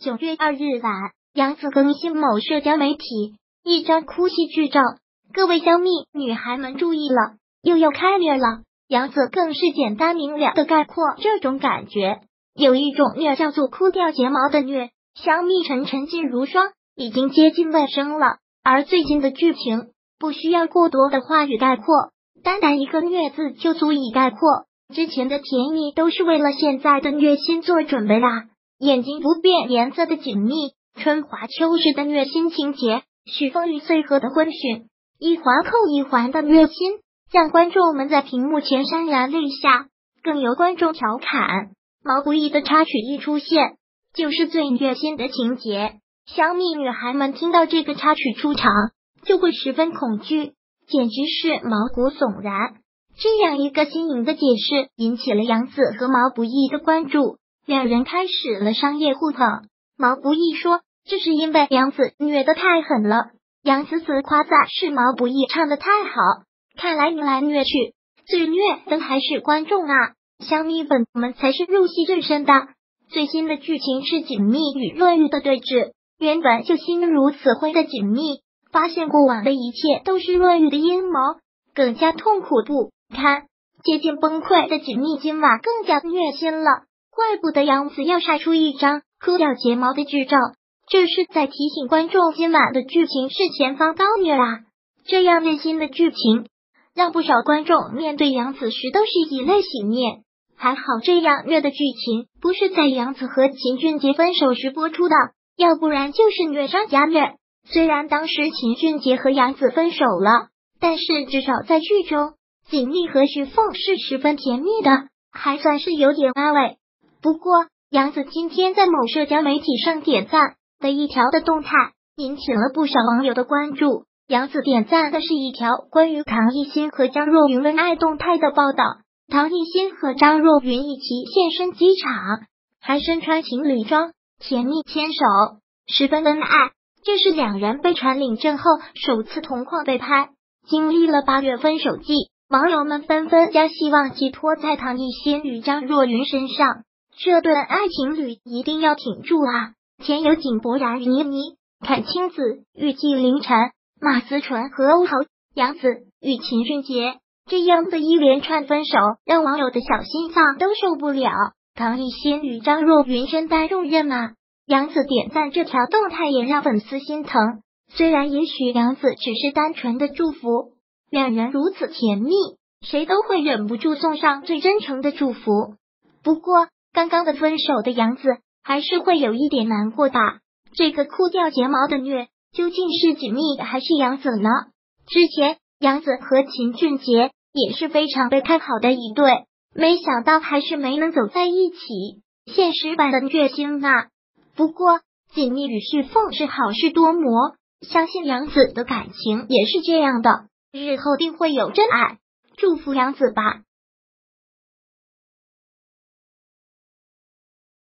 九月二日晚，杨紫更新某社交媒体一张哭戏剧照，各位香蜜女孩们注意了，又要开虐了。杨紫更是简单明了的概括这种感觉，有一种虐叫做哭掉睫毛的虐，香蜜沉沉浸如霜，已经接近尾声了。而最近的剧情不需要过多的话语概括，单单一个虐字就足以概括。之前的甜蜜都是为了现在的虐心做准备啦。眼睛不变颜色的紧密，春华秋实的虐心情节，许风雨碎荷的婚讯，一环扣一环的虐心，让观众们在屏幕前潸然泪下。更有观众调侃：毛不易的插曲一出现，就是最虐心的情节。小米女孩们听到这个插曲出场，就会十分恐惧，简直是毛骨悚然。这样一个新颖的解释，引起了杨紫和毛不易的关注。两人开始了商业互捧。毛不易说：“这是因为杨紫虐的太狠了。”杨紫则夸赞是毛不易唱的太好。看来虐来虐去，最虐的还是观众啊！香蜜粉们才是入戏最深的。最新的剧情是锦觅与润玉的对峙。原本就心如死灰的锦觅，发现过往的一切都是润玉的阴谋，更加痛苦不堪，接近崩溃的锦觅今晚更加虐心了。怪不得杨子要晒出一张磕掉睫毛的剧照，这是在提醒观众今晚的剧情是前方高虐啊！这样虐心的剧情，让不少观众面对杨子时都是以泪洗面。还好这样虐的剧情不是在杨子和秦俊杰分手时播出的，要不然就是虐上加虐。虽然当时秦俊杰和杨子分手了，但是至少在剧中，锦觅和徐凤是十分甜蜜的，还算是有点安慰。不过，杨子今天在某社交媒体上点赞的一条的动态，引起了不少网友的关注。杨子点赞的是一条关于唐艺昕和张若昀恩爱动态的报道。唐艺昕和张若昀一起现身机场，还身穿情侣装，甜蜜牵手，十分恩爱。这是两人被传领证后首次同框被拍。经历了八月分手季，网友们纷纷将希望寄托在唐艺昕与张若昀身上。这对爱情侣一定要挺住啊！前有井柏然、倪妮、阚清子、玉季凌晨、马思纯和欧豪、杨子与秦俊杰，这样的一连串分手，让网友的小心脏都受不了。唐艺昕与张若昀身担重任啊！杨子点赞这条动态也让粉丝心疼。虽然也许杨子只是单纯的祝福，两人如此甜蜜，谁都会忍不住送上最真诚的祝福。不过。刚刚的分手的杨子还是会有一点难过吧？这个哭掉睫毛的虐究竟是锦觅还是杨子呢？之前杨子和秦俊杰也是非常被看好的一对，没想到还是没能走在一起，现实版的虐心啊！不过锦觅与旭凤是好事多磨，相信杨子的感情也是这样的，日后定会有真爱，祝福杨子吧。